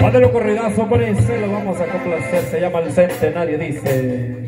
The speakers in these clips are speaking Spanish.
Mándale un corridazo por el cielo, vamos a complacer. Se llama el centenario, dice.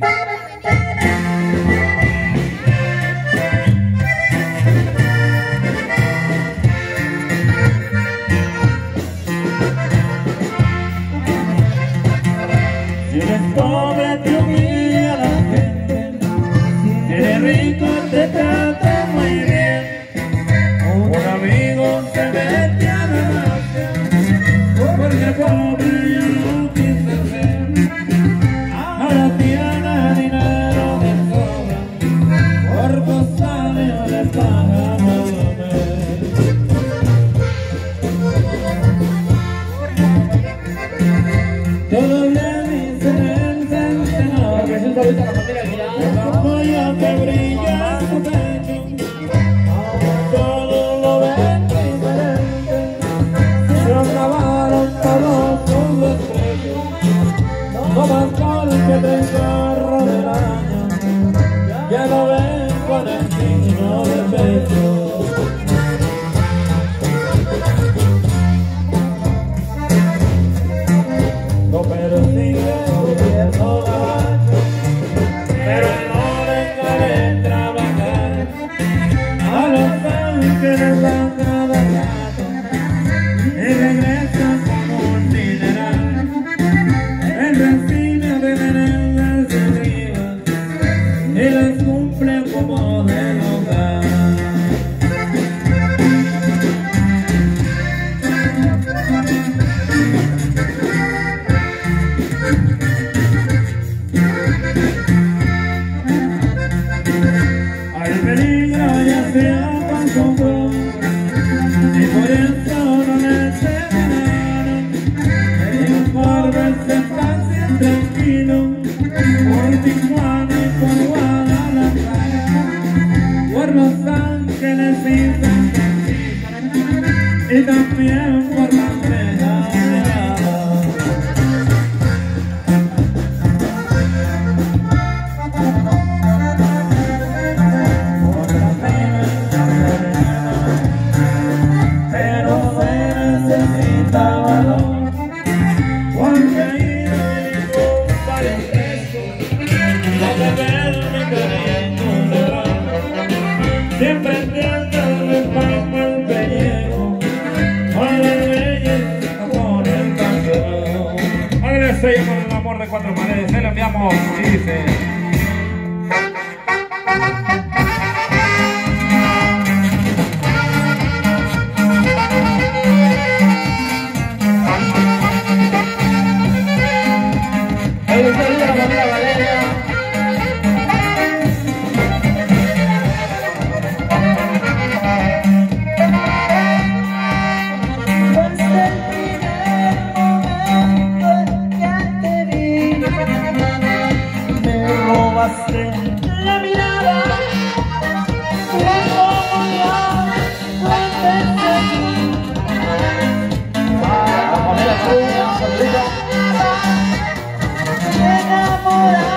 estrella con el amor de cuatro paredes. Se lo enviamos dice... El la mirada. La comunión fue perfecta. Para poner a tu sonrisa. Me enamoré.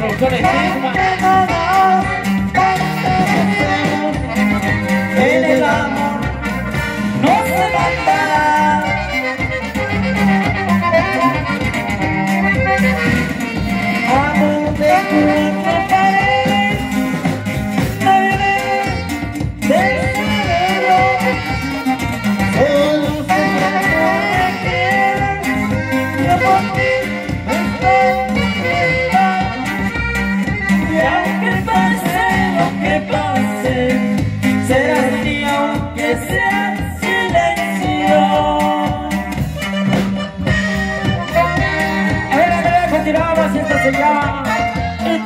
Đầu tư để.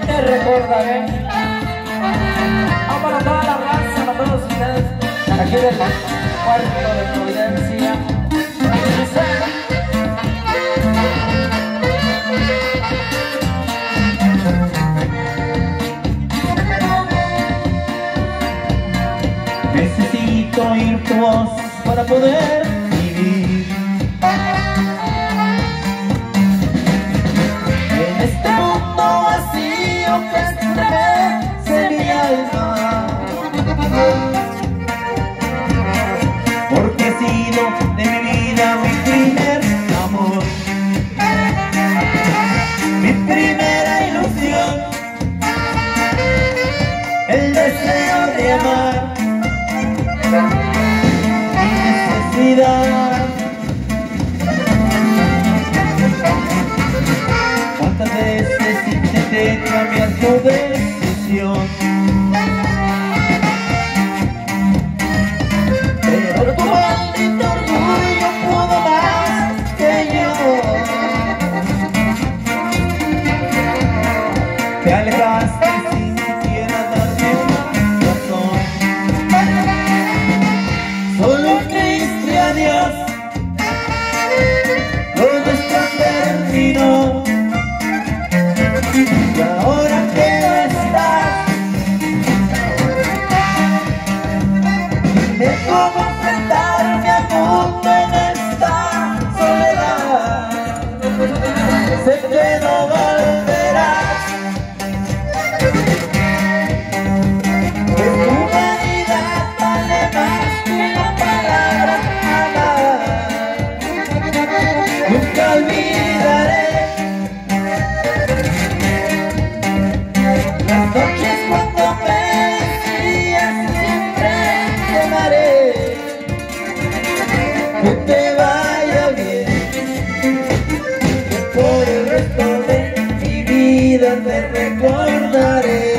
te recordaré. Ah, para toda la raza, para todos ustedes, aquí del cuarto de Providencia. Necesito ir tu voz para poder canción. que te vaya bien. Por el resto de mi vida te recordaré.